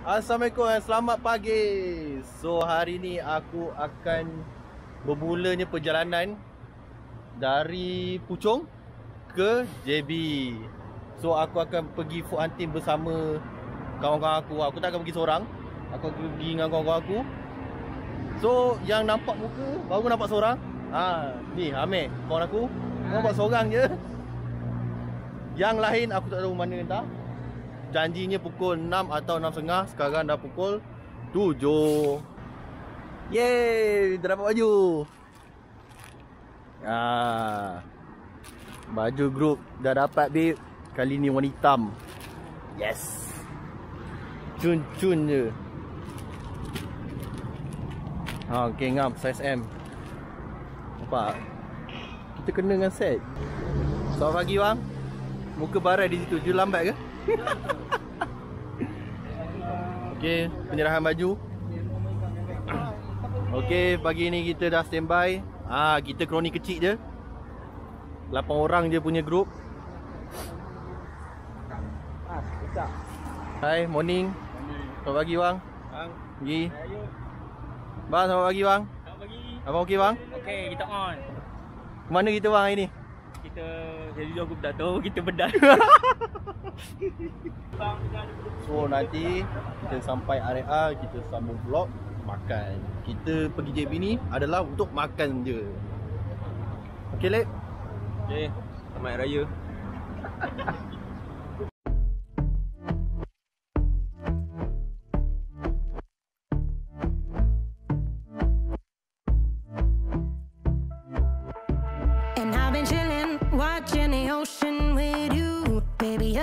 Assalamualaikum selamat pagi. So hari ni aku akan bermulanya perjalanan dari Puchong ke JB. So aku akan pergi food hunting bersama kawan-kawan aku. Aku tak akan pergi seorang. Aku akan pergi dengan kawan-kawan aku. So yang nampak muka baru nampak seorang. Ha, ni Amir, kawan aku. Nampak seorang je. Yang lain aku tak tahu mana entah janjinya pukul 6 atau 6.30 sekarang dah pukul 7 Yeay, dah dapat baju. Ah, Baju grup dah dapat babe. Kali ni warna hitam. Yes. Cun-cun je. Ha, okay ngam, size M. Nampak? Kita kena dengan set. Selamat pagi bang. Muka barai di situ, je lambat ke? Okey, penyerahan baju. Okey, pagi ni kita dah standby. Ah, kita kroni kecil je. 8 orang je punya grup. Hai, morning. Selamat pagi bang. Bang, Pagi. Bang, selamat pagi bang. Selamat pagi. Abang okey bang? Okey, kita on. Ke mana kita bang hari ni? Kita jadi aku tak tahu kita bedah. So nanti kita sampai area kita sambung vlog makan. Kita pergi JB ni adalah untuk makan je. Okey, Lek? Okey, selamat raya.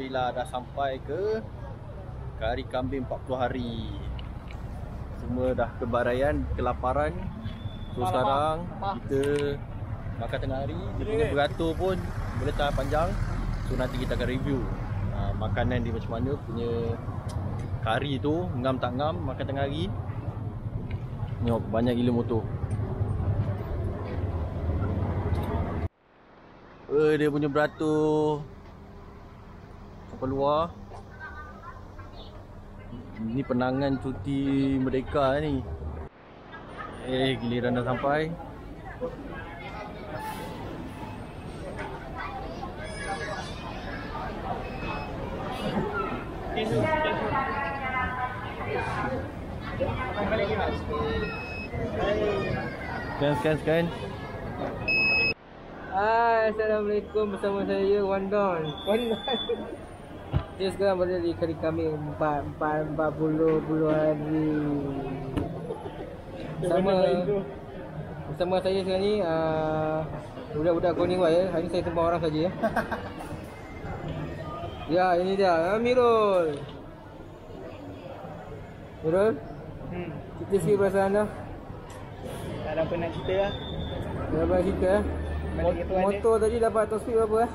Alhamdulillah dah sampai ke Kari kambing 40 hari. Semua dah kebaraian, kelaparan. So sekarang kita makan tengah hari. Dia punya beratur pun boleh tahan panjang So nanti kita akan review. Uh, Makanan dia macam mana punya Kari tu, ngam tak ngam makan tengah hari. Tengok banyak gila motor. Eh dia punya beratur Sampai luar Ni penangan cuti merdeka ni. Eh giliran dah sampai. Scan scan scan. Hai, Assalamualaikum. Bersama saya Wan Don. Dia sekarang berada di kari kami 4 4 40 puluh hari. Bersama bersama saya sekarang ni uh, budak-budak Koning Wai ya. Hari ni saya sembang orang saja ya. Ya, ini dia. Amirul. Amirul, Hmm, kita sikit perasaan dah. tak ada apa nak cerita lah. Berapa kita eh? Balik ke tuan Motor tadi dapat top speed berapa eh?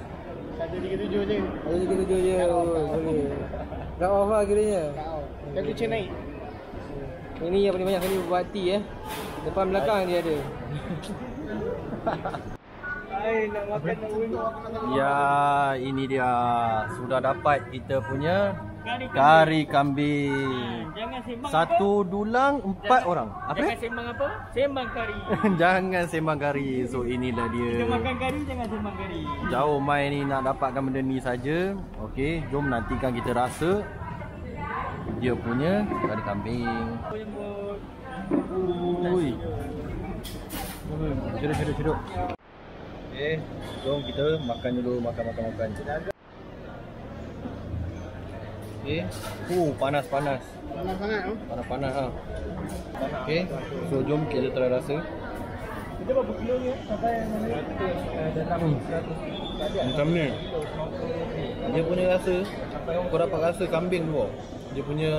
137 je. Ada tiga tujuh je oh, boleh. Off lah kiranya. Kau. Temperature naik. Ini yang paling banyak kali berbati eh. Depan belakang dia ada. Hai, nak makan nak. Ya ini dia Sudah dapat kita punya Kari Kari kambing Jangan sembang Satu dulang empat Jangan- orang Apa? Jangan sembang apa? Sembang kari. Jangan sembang kari So inilah dia Kita makan kari, jangan sembang kari. Jauh main ni nak dapatkan benda ni saja. Okey, jom nantikan kita rasa dia punya kari kambing. Apa? Ui. Cedok, cedok, cedok. Okey, jom kita makan dulu, makan, makan, makan. Okey. Uh, panas, panas. Panas sangat tu. Panas, panas ha. Okey, so jom kita try rasa. Kita berapa kilo ni? Sampai mana? Hmm. Macam ni. dia punya rasa kau dapat rasa kambing tu. Dia punya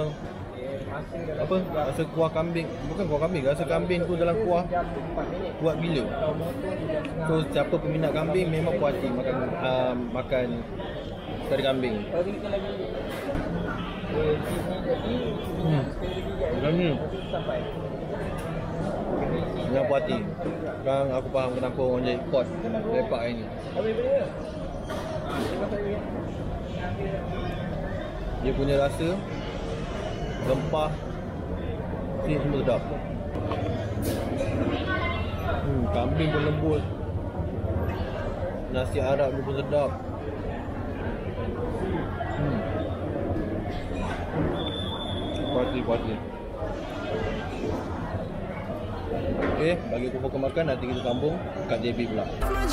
apa rasa kuah kambing bukan kuah kambing rasa kambing tu dalam kuah kuat gila so siapa peminat kambing memang puas hati makan uh, makan kari kambing Kalau kita lagi eh, sini jadi hmm. Sampai. Jangan puas hati Sekarang aku faham kenapa orang jadi pot Lepak hari ni. Dia punya rasa Rempah Ni semua sedap hmm, Kambing pun lembut Nasi Arab pun sedap hmm. Hati, puas hati Okay, bagi aku fokus makan Nanti kita sambung kat JB pula. My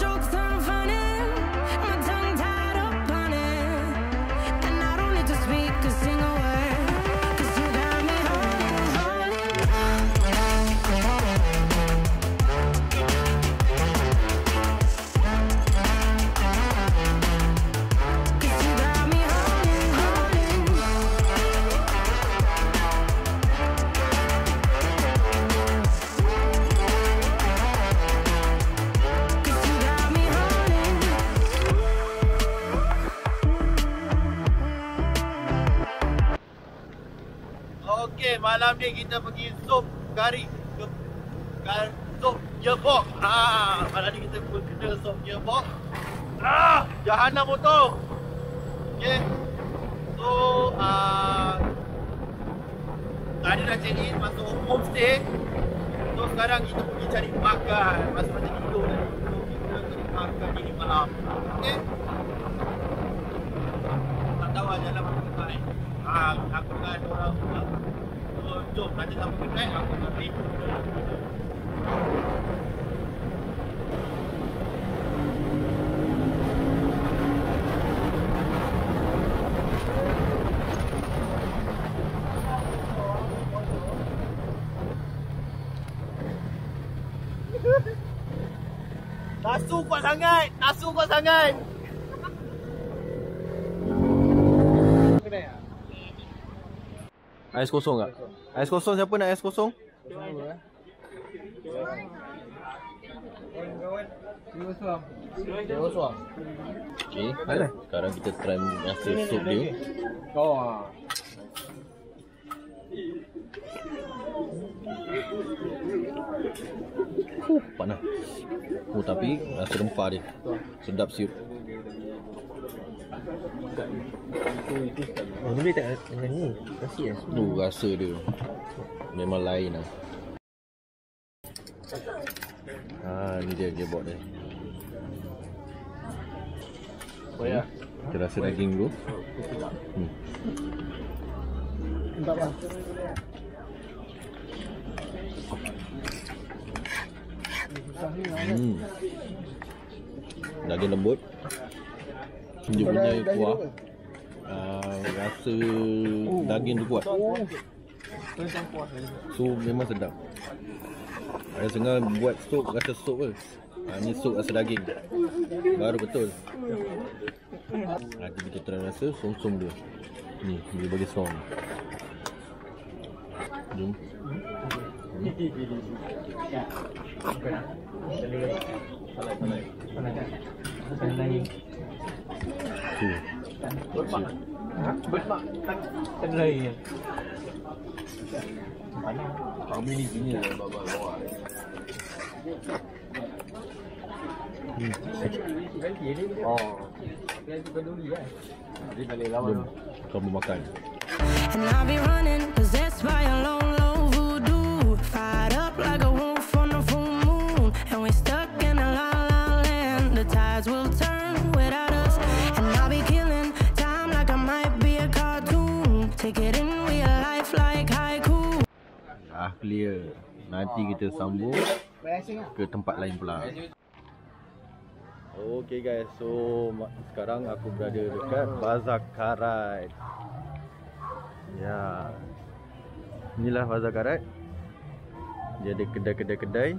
malam ni kita pergi Zob Gari ke Gar Zob Yerbok. Ah, malam ni kita kena Zob Yerbok. Ah, jahanam motor. Okey. So, ah tadi dah check in masuk homestay. So sekarang kita pergi cari makan. Masa macam tidur tadi. So kita cari makan ini malam. Okey. Tak tahu lah jalan mana. Ah, aku dengan orang. So, jom sama eh. Aku nanti. Nasu kuat sangat. Nasu kuat sangat. Ais kosong tak? Ais kosong siapa nak ais kosong? Okey. Sekarang kita try rasa sup dia. Oh. Huh, panas. Oh tapi rasa rempah dia. Sedap siup. Oh, ni tak dengan ni. Nasi ya. Tu rasa dia. Memang lain lah. Ah, ni dia dia buat dia. Oh ya. Kita rasa daging dulu. Hmm. Nampak bang. Hmm. Daging lembut. Dia punya kuah. Uh, rasa daging tu kuat. So memang sedap. Ada setengah buat sup rasa sup ke. Ha, ni sup rasa daging. Baru betul. Ha, kita try rasa song-song dia. Ni, dia bagi song. Jom. Tu. Tên lì Còn mini chỉ như là bờ bờ bờ Kau mau makan And I'll be running, cause that's why I long Nanti kita sambung ke tempat lain pula. Okay guys, so sekarang aku berada dekat Bazar Karat. Ya. Inilah Bazar Karat. Dia ada kedai-kedai-kedai.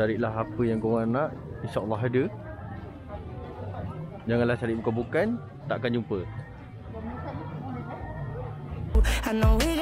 Carilah apa yang korang nak, insya-Allah ada. Janganlah cari bukan-bukan, takkan jumpa. I know we